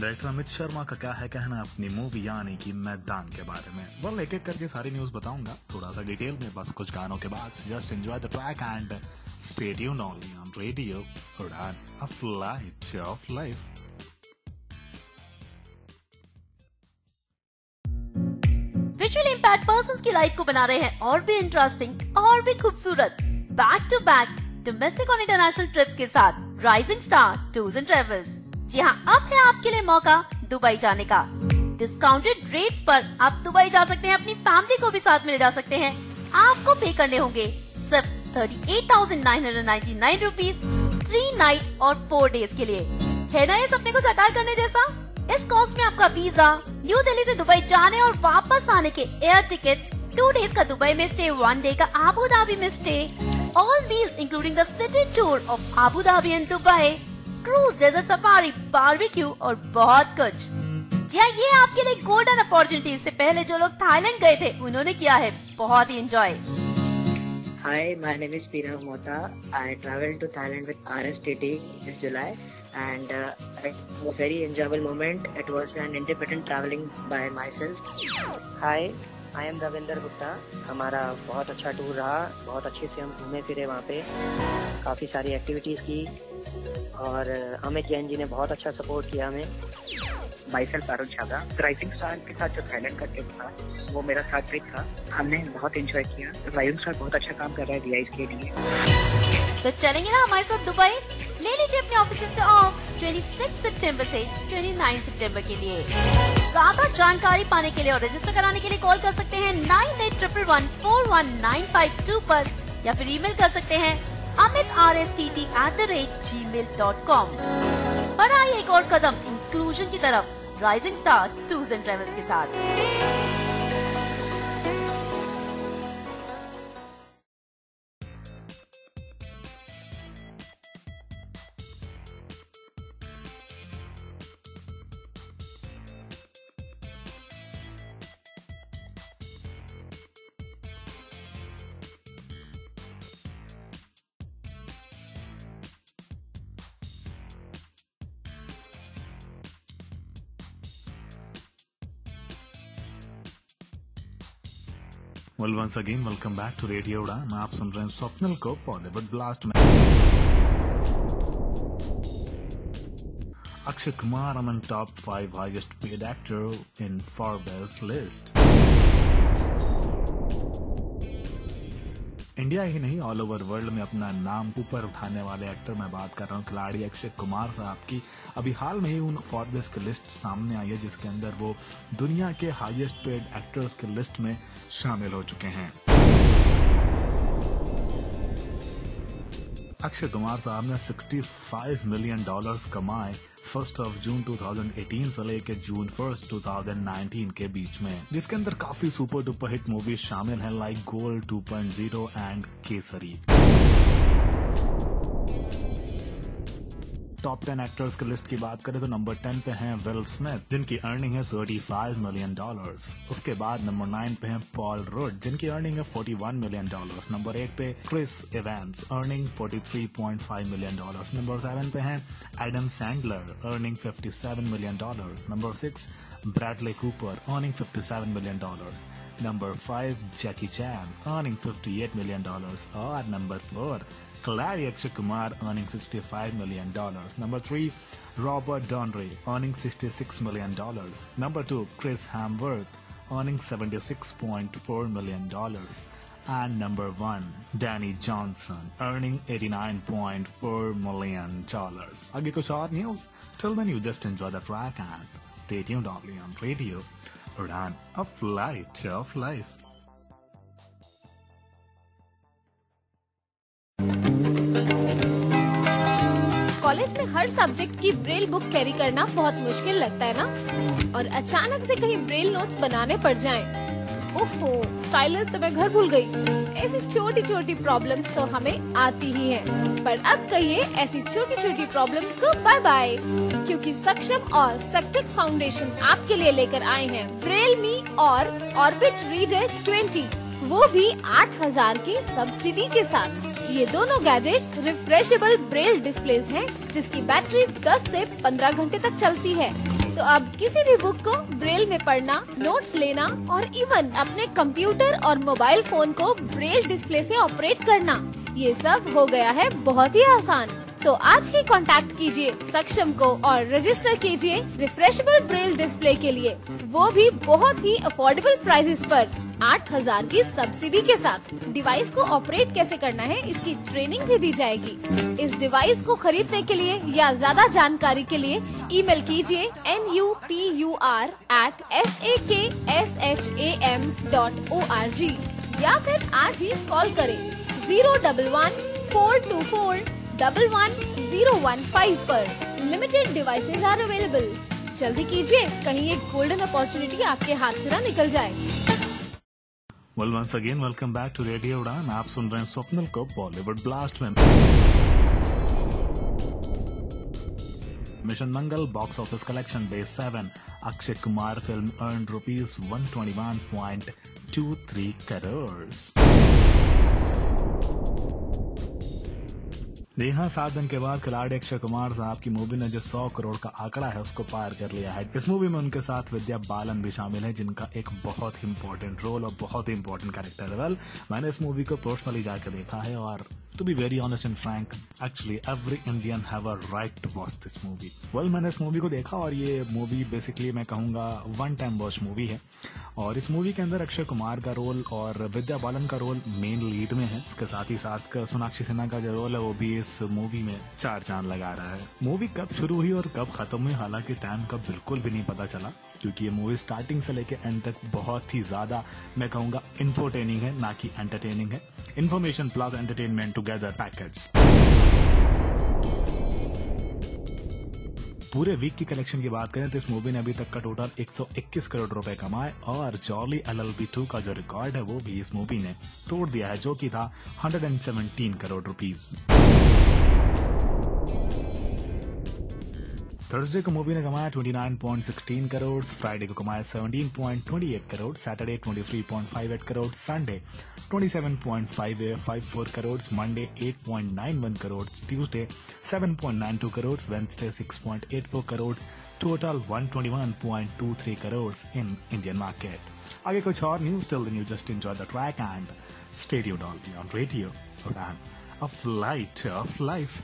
डायरेक्टर अमित शर्मा का क्या है कहना अपनी मूवी यानी कि मैदान के बारे में? वेल एक एक करके सारी न्यूज़ बताऊँगा। थोड़ा सा डिटेल में, बस कुछ गानों के बाद just enjoy the track and stay tuned only on radio Udaan a flight of life visually impact person की लाइफ को बना रहे हैं और भी इंटरेस्टिंग और भी खूबसूरत। बैक टू बैक डोमेस्टिक और इंटरनेशनल ट्रिप्स के साथ rising star tours and travels जी हाँ अब है आपके लिए मौका दुबई जाने का। डिस्काउंटेड रेट्स पर आप दुबई जा सकते हैं अपनी फैमिली को भी साथ में ले जा सकते हैं। आपको पे करने होंगे सिर्फ़ thirty eight thousand nine hundred ninety nine rupees three night और फोर डेज़ के लिए। है ना ये सपने को साकार करने जैसा? इस कॉस्ट में आपका वीज़ा न्यू दिल्ली से दुबई जाने और वापस आने के एयर टिकट्स, टू डेज़ का दुबई में स्टे वन डे का आबू धाबी में stay all meals including the city tour of Abu Dhabi and Dubai cruise desert safari barbecue और बहुत कुछ जी हाँ ये आपके लिए गोल्डन अपॉर्चुनिटी इससे पहले जो लोग थाईलैंड गए थे उन्होंने किया है बहुत ही enjoy Hi, my name is Pirav Mota. I traveled to Thailand with RSTT this July and uh, it was a very enjoyable moment. It was an independent traveling by myself. Hi, I am Ravinder Gupta. हमारा बहुत अच्छा टूर रहा बहुत अच्छे से हम घूमे फिरे वहाँ पे काफ़ी सारी एक्टिविटीज़ की और अमित जैन जी ने बहुत अच्छा सपोर्ट किया हमें। Myself Parul Chhaga rising star के साथ जो थाईलैंड का ट्रिप था वो मेरा साथ ट्रिप था। हमने बहुत एंजॉय किया। राइजिंग स्टार बहुत अच्छा काम कर रहा है वीआईस के लिए। तो चलेंगे ना हमारे साथ दुबई ले लीजिए अपने ऑफ़िस से ऑफ़ 26 सितंबर से 29 सितंबर के लिए। ज़्यादा जानकारी पाने के लिए और रजिस्टर कराने के लिए कॉल कर सकते हैं nine eight triple one four one nine five two पर या फिर ईमेल कर सकते हैं Amit R S T T at the rate Gmail dot com बढ़ाइए एक और कदम इंक्लूजन की तरफ़ rising star tours and travels के साथ। Well once again welcome back to radio Udaan आप सुन रहे हैं स्वप्निल को बॉलीवुड ब्लास्ट में Akshay Kumar among top five highest paid actor in Forbes list India ही नहीं ऑल ओवर वर्ल्ड में अपना नाम ऊपर उठाने वाले एक्टर मैं बात कर रहा हूँ, खिलाड़ी अक्षय कुमार साहब की। अभी हाल में ही उन फॉरबेस की लिस्ट सामने आई है, जिसके अंदर वो दुनिया के हाईएस्ट पेड एक्टर्स की लिस्ट में शामिल हो चुके हैं। अक्षय कुमार साहब ने 65 मिलियन डॉलर्स कमाए फ़र्स्ट ऑफ़ जून 2018 से लेकर जून फ़र्स्ट 2019 के बीच में, जिसके अंदर काफ़ी सुपर डुपर हिट मूवीज़ शामिल हैं like Gold 2.0 and Kesari top ten actors की लिस्ट की बात करें तो नंबर टेन पे हैं विल स्मिथ जिनकी अर्निंग है 35 मिलियन डॉलर उसके बाद नंबर नाइन पे हैं पॉल रुड जिनकी अर्निंग है 41 मिलियन डॉलर नंबर एट पे Chris Evans earning 43.5 million dollar number seven पे हैं Adam Sandler earning 57 million dollar number six Bradley Cooper, earning 57 million dollars. Number 5 Jackie Chan, earning 58 million dollars. और number 4 Clary Akshay Kumar earning 65 million dollars. Number 3 Robert Donry earning 66 million dollars. Number 2 Chris Hemsworth earning 76.4 million dollars. And number 1 Danny Johnson earning 89.4 million dollars. आगे कुछ और news Till then you just enjoy the track and stay tuned only on radio. Udan, a flight of life. College में हर सब्जेक्ट की ब्रेल बुक कैरी करना बहुत मुश्किल लगता है ना और अचानक से कहीं ब्रेल नोट्स बनाने पड़ जाएँ। ओफो स्टाइलस तो मैं घर भूल गई। ऐसी छोटी छोटी प्रॉब्लम्स तो हमें आती ही हैं। पर अब कहिए, ऐसी छोटी छोटी प्रॉब्लम्स को बाय बाय क्योंकि सक्षम और सक्टिक फाउंडेशन आपके लिए लेकर आए हैं ब्रेल मी और ऑर्बिट रीडर 20 वो भी 8000 की सब्सिडी के साथ ये दोनों गैजेट्स रिफ्रेशेबल ब्रेल डिस्प्लेस हैं, जिसकी बैटरी 10 से 15 घंटे तक चलती है। तो अब किसी भी बुक को ब्रेल में पढ़ना नोट्स लेना और इवन अपने कंप्यूटर और मोबाइल फ़ोन को ब्रेल डिस्प्ले से ऑपरेट करना, ये सब हो गया है बहुत ही आसान। तो आज ही कांटेक्ट कीजिए सक्षम को और रजिस्टर कीजिए रिफ्रेशेबल ब्रेल डिस्प्ले के लिए। वो भी बहुत ही अफोर्डेबल प्राइसेस पर, आठ हज़ार की सब्सिडी के साथ। डिवाइस को ऑपरेट कैसे करना है, इसकी ट्रेनिंग भी दी जाएगी। इस डिवाइस को खरीदने के लिए या ज़्यादा जानकारी के लिए ईमेल कीजिए N U P U R at S A K S H A M dot O R G या फिर आज ही कॉल करें zero double one four two four double one zero one five पर लिमिटेड डिवाइसेज आर अवेलेबल जल्दी कीजिए, कहीं एक गोल्डन अपॉर्चुनिटी आपके हाथ से ना निकल जाए। Well once again welcome back to radio Udaan आप सुन रहे हैं स्वप्निल को बॉलीवुड ब्लास्ट में। Mission Mangal box office collection day seven Akshay Kumar film earn rupees one twenty one point two three crore जी हाँ सात दिन के बाद खिलाड़ी अक्षय कुमार साहब की मूवी ने जो सौ करोड़ का आंकड़ा है उसको पार कर लिया है। इस मूवी में उनके साथ विद्या बालन भी शामिल है, जिनका एक बहुत ही इम्पोर्टेंट रोल और बहुत ही इम्पोर्टेंट कैरेक्टर है। मैंने इस मूवी को पर्सनली जाकर देखा है और to be very honest and frank actually every Indian have a right to watch this movie well मैंने इस मूवी को देखा और ये मूवी बेसिकली मैं कहूँगा वन टाइम वॉच मूवी है। और इस मूवी के अंदर अक्षय कुमार का रोल और विद्या बालन का रोल मेन लीड में है। उसके साथ ही साथ सोनाक्षी सिन्हा का जो रोल है वो भी इस मूवी में चार चाँद लगा रहा है। मूवी कब शुरू हुई और कब खत्म हुई, हालाँकि टाइम का बिल्कुल भी नहीं पता चला, क्योंकि ये मूवी स्टार्टिंग से लेकर एंड तक बहुत ही ज़्यादा, मैं कहूँगा इन्फोटेनिंग है, ना कि एंटरटेनिंग है। Information plus entertainment together package पूरे वीक की कलेक्शन की बात करें तो इस मूवी ने अभी तक का टोटल 121 करोड़ रुपए कमाए और जॉली एल एल टू का जो रिकॉर्ड है वो भी इस मूवी ने तोड़ दिया है, जो कि था 117 करोड़ रुपीस थर्सडे को मूवी ने कमाया 29.16 करोड़ फ्राइडे को कमाया 17.28 crore Saturday 23.58 crore Sunday 27.54 crore Monday 8.91 crore Tuesday 7.92 crore Wednesday 6.84 crore total 121.23 crore in Indian market आगे कुछ और news till the new just enjoy the track and studio doll on radio a flight of life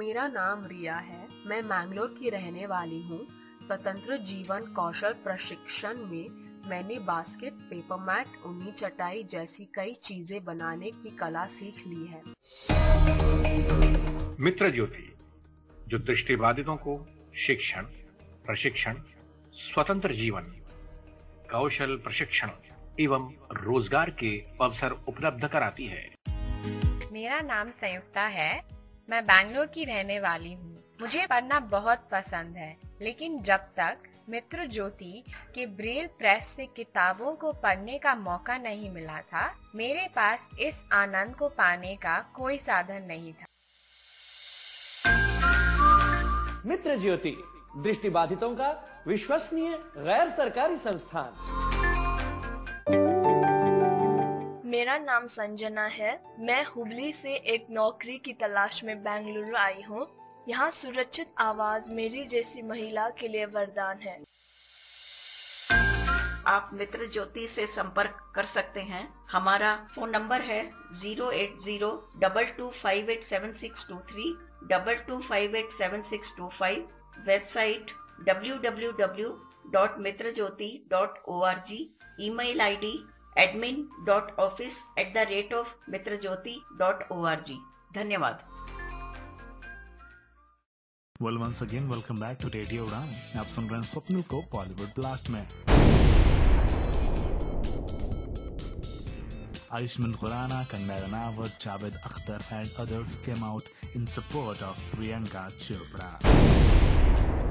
मेरा नाम रिया है मैं मैंगलोर की रहने वाली हूँ। स्वतंत्र जीवन कौशल प्रशिक्षण में मैंने बास्केट पेपर मैट ऊनी चटाई जैसी कई चीज़ें बनाने की कला सीख ली है। मित्र ज्योति जो दृष्टिबाधितों को शिक्षण प्रशिक्षण स्वतंत्र जीवन कौशल प्रशिक्षण एवं रोज़गार के अवसर उपलब्ध कराती है। मेरा नाम संयुक्ता है मैं बैंगलोर की रहने वाली हूँ। मुझे पढ़ना बहुत पसंद है, लेकिन जब तक मित्र ज्योति के ब्रेल प्रेस से किताबों को पढ़ने का मौका नहीं मिला था, मेरे पास इस आनंद को पाने का कोई साधन नहीं था। मित्र ज्योति दृष्टिबाधितों का विश्वसनीय, गैर सरकारी संस्थान। मेरा नाम संजना है। मैं हुबली से एक नौकरी की तलाश में बेंगलुरु आई हूँ। यहाँ सुरक्षित आवाज़ मेरी जैसी महिला के लिए वरदान है। आप मित्र ज्योति से संपर्क कर सकते हैं। हमारा फ़ोन नंबर है zero eight zero double two five eight seven six two three, double two five eight seven six two five, website W W W dot Mitra Jyoti dot O R G email I D admin dot office at the rate of mitrajyoti dot org धन्यवाद well once again welcome back to radio Udaan आप सुन रहे हैं स्वप्निल को बॉलीवुड ब्लास्ट में Ayushman Khurana, Kanna Ranawat, Javed Akhtar and others came out in support of Priyanka Chopra.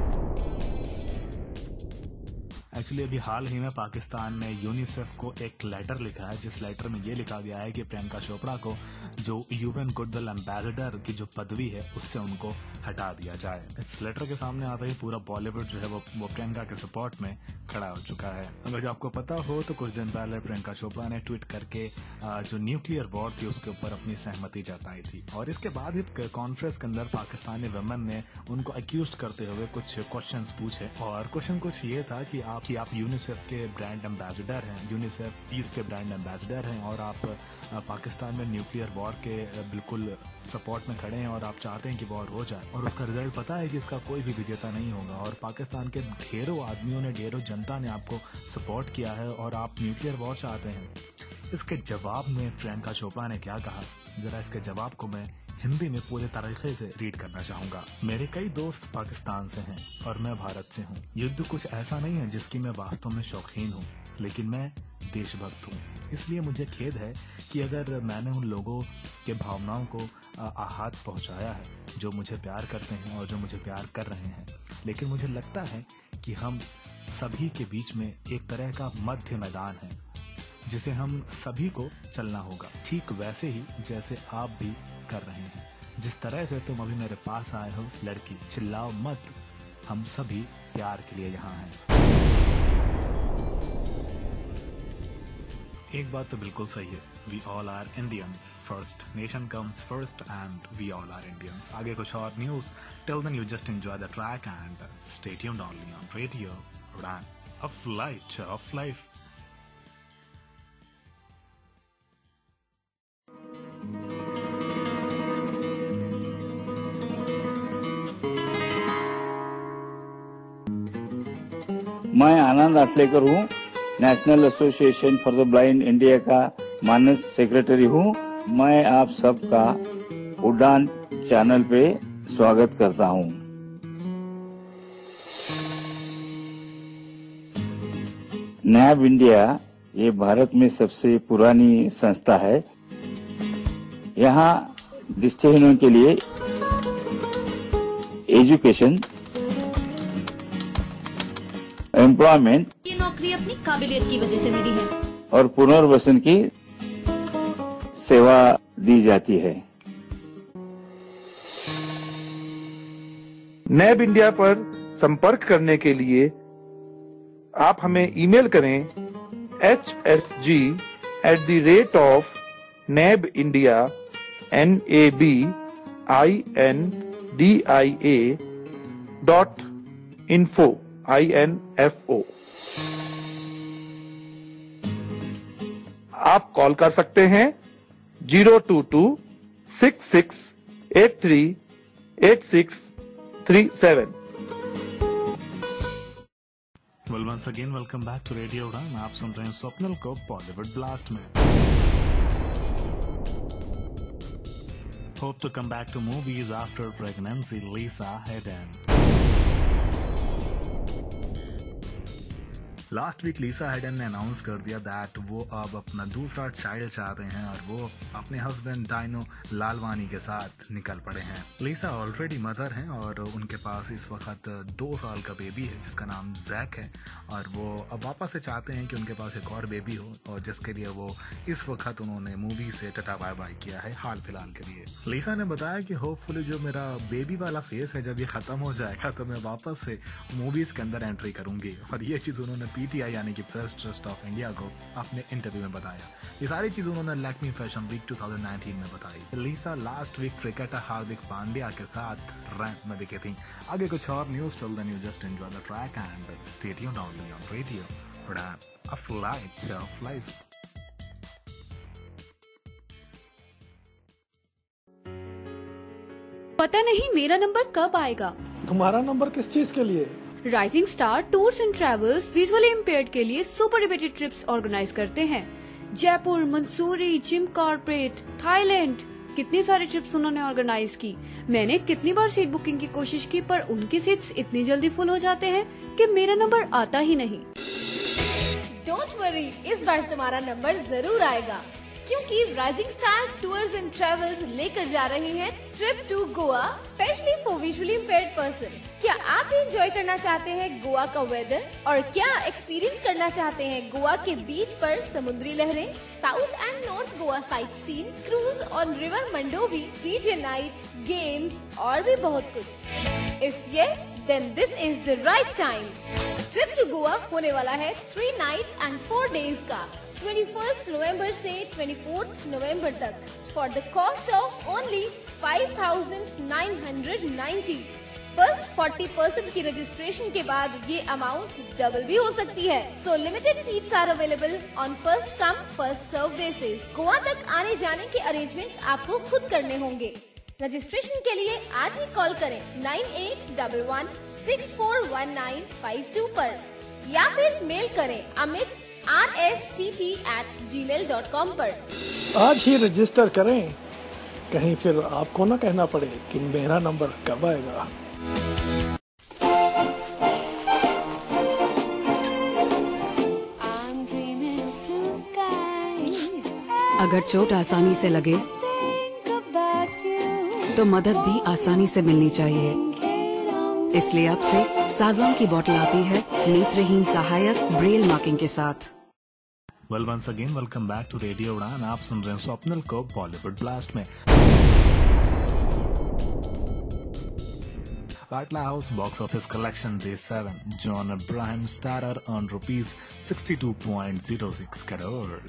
Actually अभी हाल ही में पाकिस्तान ने यूनिसेफ को एक लेटर लिखा है। जिस लेटर में ये लिखा गया है कि प्रियंका चोपड़ा को जो यूएन गुडविल एम्बेसडर की जो पदवी है उससे उनको हटा दिया जाए। इस लेटर के सामने आता ही पूरा बॉलीवुड जो है वो, वो प्रियंका के सपोर्ट में खड़ा हो चुका है। अगर जो आपको पता हो तो कुछ दिन पहले प्रियंका चोपड़ा ने ट्वीट करके जो न्यूक्लियर वॉर थी उसके ऊपर अपनी सहमति जताई थी। और इसके बाद ही कॉन्फ्रेंस के अंदर पाकिस्तानी वेमन ने उनको अक्यूज करते हुए कुछ क्वेश्चन पूछे। और क्वेश्चन कुछ ये था कि आप कि आप यूनिसेफ के ब्रांड एम्बेसडर हैं यूनिसेफ पीस के ब्रांड एम्बेसडर हैं और आप पाकिस्तान में न्यूक्लियर वॉर के बिल्कुल सपोर्ट में खड़े हैं और आप चाहते हैं कि वॉर हो जाए। और उसका रिज़ल्ट पता है कि इसका कोई भी विजेता नहीं होगा। और पाकिस्तान के ढेरों आदमियों ने, ढेरों जनता ने आपको सपोर्ट किया है और आप न्यूक्लियर वॉर चाहते हैं। इसके जवाब में प्रियंका चोपड़ा ने क्या कहा? जरा इसके जवाब को मैं हिंदी में पूरे तरीके से रीड करना चाहूँगा। मेरे कई दोस्त पाकिस्तान से हैं और मैं भारत से हूँ। युद्ध कुछ ऐसा नहीं है जिसकी मैं वास्तव में शौकीन हूँ, लेकिन मैं देशभक्त हूँ। इसलिए मुझे खेद है कि अगर मैंने उन लोगों के भावनाओं को आहत पहुँचाया है, जो मुझे प्यार करते हैं और जो मुझे प्यार कर रहे हैं। लेकिन मुझे लगता है कि हम सभी के बीच में एक तरह का मध्य मैदान है, जिसे हम सभी को चलना होगा। ठीक वैसे ही जैसे आप भी कर रहे हैं। जिस तरह से तुम अभी मेरे पास आए हो, लड़की, चिल्लाओ मत। हम सभी प्यार के लिए यहाँ हैं। एक बात तो बिल्कुल सही है। We all are Indians first nation comes first and we all are Indians आगे कुछ और news till then you just enjoy the track and stay tuned only on radio of light of life मैं आनंद आचलेकर हूँ। National Association for the Blind India का मानद सेक्रेटरी हूँ। मैं आप सबका उड़ान चैनल पे स्वागत करता हूँ। नैब इंडिया ये भारत में सबसे पुरानी संस्था है। यहाँ दृष्टिहीनों के लिए एजुकेशन एम्प्लॉयमेंट ये नौकरी अपनी काबिलियत की वजह से मिली है। और पुनर्वसन की सेवा दी जाती है। नैब इंडिया पर संपर्क करने के लिए आप हमें ईमेल करें H S G at the rate of NAB India N A B I N D I A dot info I N F O आप कॉल कर सकते हैं zero two two six six eight three eight six three seven. Well once again welcome back to radio Udaan आप सुन रहे हैं स्वप्नल को बॉलीवुड ब्लास्ट में। Hope to come back to movies after pregnancy, Lisa Hedden. Last week Lisa Haydon ने अनाउंस कर दिया दैट वो अब अपना दूसरा चाइल्ड चाहते हैं और वो अपने हस्बैंड डाइनो लालवानी के साथ निकल पड़े हैं। लीसा ऑलरेडी मदर हैं और उनके पास इस वक्त दो साल का बेबी है, जिसका नाम जैक है और वो अब वापस से चाहते हैं कि उनके पास एक और बेबी हो और जिसके लिए वो इस वक्त उन्होंने मूवी से टटा बाय बाय किया है हाल फ़िलहाल के लिए। लीसा ने बताया कि होपफुली जो मेरा बेबी वाला फेस है, जब ये खत्म हो जाएगा तो मैं वापस से मूवीज़ के अंदर एंट्री करूँगी और ये चीज़ उन्होंने पीटीआई यानी कि प्रेस ट्रस्ट ऑफ़ इंडिया को अपने इंटरव्यू में बताया। ये सारी चीज़ उन्होंने लैक्मी फ़ैशन वीक 2019 में बताई। लीसा last week cricketer Hardik Pandya के साथ रैंक में दिखे थी। आगे कुछ और news till then you just enjoy the track and stay tuned only on radio rap a flight of life पता नहीं मेरा नंबर कब आएगा। तुम्हारा नंबर किस चीज़ के लिए? Rising star tours and travels visually impaired के लिए सुपर डिबेटेड ट्रिप्स ऑर्गेनाइज करते हैं। Jaipur Mussoorie gym corporate Thailand कितनी सारी ट्रिप्स उन्होंने ऑर्गेनाइज की। मैंने कितनी बार सीट बुकिंग की कोशिश की, पर उनकी सीट्स इतनी जल्दी फुल हो जाते हैं कि मेरा नंबर आता ही नहीं। डोंट वरी इस बार तुम्हारा नंबर ज़रूर आएगा। क्योंकि rising star tours and travels लेकर जा रहे हैं trip to Goa specially for visually impaired person क्या आप भी एंजॉय करना चाहते हैं गोवा का वेदर और क्या एक्सपीरियंस करना चाहते हैं गोवा के बीच पर समुद्री लहरें? South and north Goa sightseeing cruise on river Mandovi DJ night games और भी बहुत कुछ। If yes then this is the right time trip to Goa होने वाला है three nights and four days का। 21st नवंबर से 24th नवंबर तक for the cost of only 5,990 first 40 percent की रजिस्ट्रेशन के बाद ये अमाउंट डबल भी हो सकती है. So limited seats are available on first come first serve basis Goa तक आने जाने के अरेंजमेंट्स आपको खुद करने होंगे. रजिस्ट्रेशन के लिए आज ही कॉल करें nine eight double one six four one nine five two पर या फिर मेल करें Amit R S T T at gmail dot com आरोप आज ही रजिस्टर करें। कहीं फिर आपको ना कहना पड़े कि मेरा नंबर कब आएगा। अगर चोट आसानी से लगे तो मदद भी आसानी से मिलनी चाहिए। इसलिए अब से सागवान की बोतल आती है नेत्रहीन सहायक ब्रेल मार्किंग के साथ। Well once again welcome back to radio Udaan आप सुन रहे हैं स्वप्निल को बॉलीवुड ब्लास्ट में। Batla house box office collection day seven John Abraham starrer on rupees sixty two point zero six crore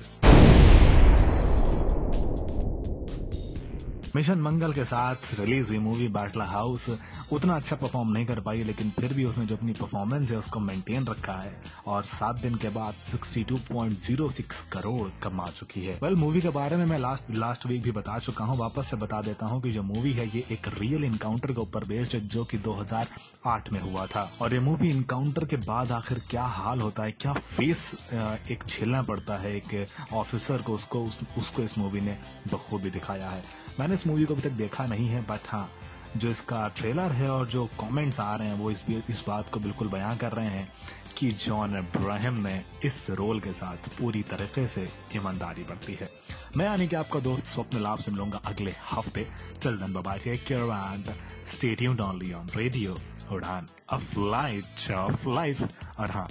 mission Mangal के साथ रिलीज़ हुई मूवी बाटला हाउस। उतना अच्छा परफॉर्म नहीं कर पाई लेकिन फिर भी उसने जो अपनी परफॉर्मेंस है उसको मेंटेन रखा है। और सात दिन के बाद 62.06 करोड़ कमा चुकी है। वेल well, मूवी के बारे में मैं लास्ट लास्ट वीक भी बता चुका हूँ। वापस से बता देता हूँ कि जो मूवी है ये एक रियल इनकाउंटर के ऊपर बेस्ड है जो कि 2008 में हुआ था। और ये मूवी इनकाउंटर के बाद आखिर क्या हाल होता है क्या फेस एक झेलना पड़ता है एक ऑफिसर को उसको उसको इस मूवी ने बखूबी दिखाया है। मैंने इस मूवी को अभी तक देखा नहीं है बट हाँ जो इसका ट्रेलर है और जो कमेंट्स आ रहे हैं, वो इस इस बात को बिल्कुल बयां कर रहे हैं कि जॉन इब्राहिम ने इस रोल के साथ पूरी तरीके से ईमानदारी बरती है। मैं यानी कि आपका दोस्त स्वप्न लाभ से मिलूँगा अगले हफ़्ते। चल then bye take care and stay tuned only on radio Udaan a flight of life और हाँ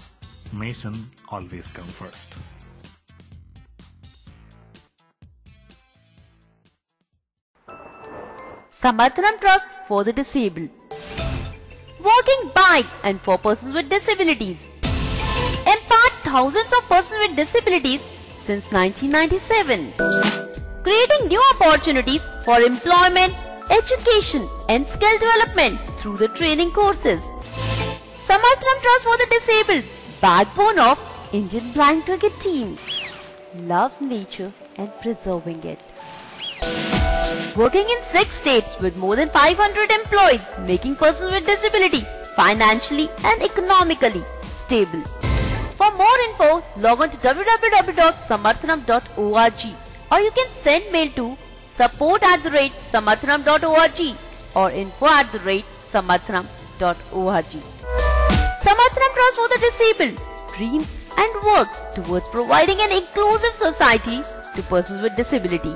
nation always come first Samarthanam Trust for the Disabled. Walking by and for persons with disabilities. Empowered thousands of persons with disabilities since 1997. Creating new opportunities for employment, education and skill development through the training courses. Samarthanam Trust for the Disabled, backbone of Indian Blind Cricket Team. Loves nature and preserving it working in six states with more than 500 employees, making persons with disability financially and economically stable. For more info, log on to www.samarthanam.org or you can send mail to support at the rate samarthanam.org or info at the rate samarthanam.org. Samarthanam for the Disabled dreams and works towards providing an inclusive society to persons with disability.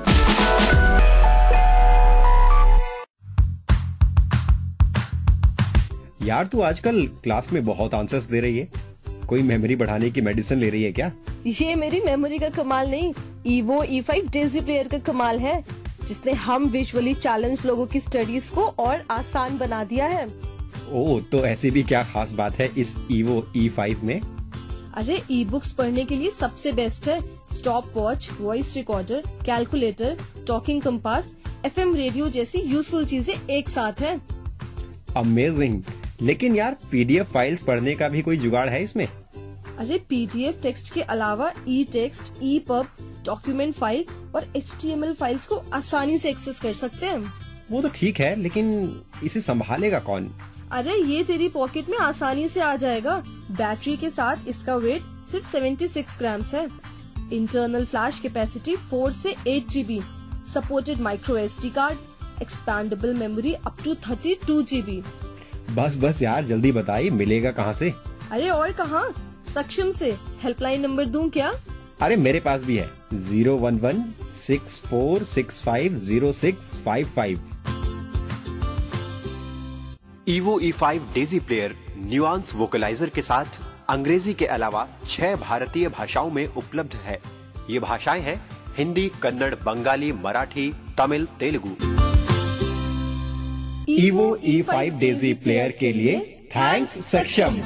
यार तू आजकल क्लास में बहुत आंसर्स दे रही है। कोई मेमोरी बढ़ाने की मेडिसिन ले रही है क्या? ये मेरी मेमोरी का कमाल नहीं Evo E five DAISY player का कमाल है जिसने हम विजुअली चैलेंज लोगों की स्टडीज़ को और आसान बना दिया है। ओ तो ऐसी भी क्या खास बात है इस ईवो ई फाइव में? अरे ई बुक्स पढ़ने के लिए सबसे बेस्ट है। Stop watch voice recorder calculator talking compass FM radio जैसी यूजफुल चीज़ें एक साथ है। अमेजिंग लेकिन यार पीडीएफ फाइल्स पढ़ने का भी कोई जुगाड़ है इसमें? अरे पीडीएफ टेक्स्ट के अलावा e text epub document file और एचटीएमएल फाइल्स को आसानी से एक्सेस कर सकते हैं। वो तो ठीक है लेकिन इसे संभालेगा कौन? अरे ये तेरी पॉकेट में आसानी से आ जाएगा। बैटरी के साथ इसका वेट सिर्फ़ 76 ग्राम है। इंटरनल फ्लैश कैपेसिटी 4 से 8 GB supported micro S card expandable memory up to 32 GB बस बस यार जल्दी बताइए मिलेगा कहाँ से? अरे और कहाँ? सक्षम से। हेल्पलाइन नंबर दूँ क्या? अरे मेरे पास भी है। Zero one one six four six five zero six five five. Evo E five DAISY player Nuance Vocalizer के साथ अंग्रेज़ी के अलावा छह भारतीय भाषाओं में उपलब्ध है। ये भाषाएँ हैं Hindi Kannada Bengali Marathi Tamil Telugu. Evo E five DAISY player के लिए थैंक्स सक्षम